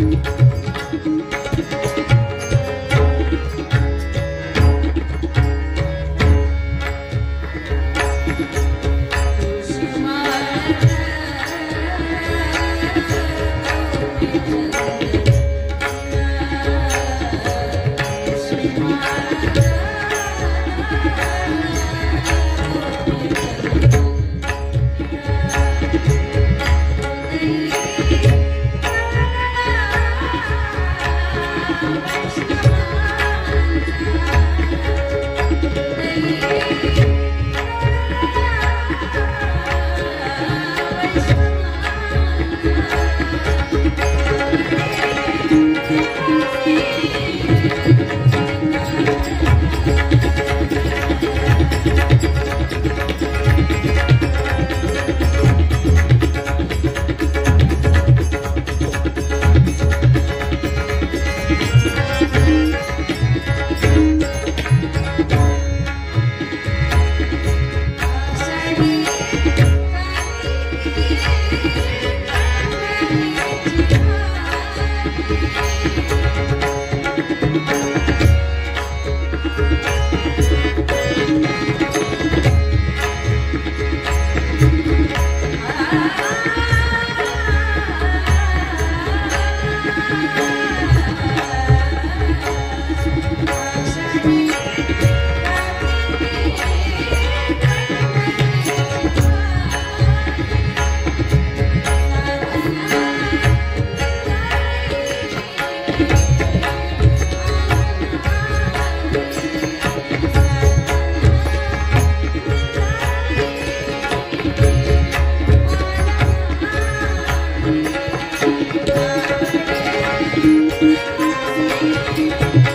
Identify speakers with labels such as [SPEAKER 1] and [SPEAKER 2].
[SPEAKER 1] Thank you. है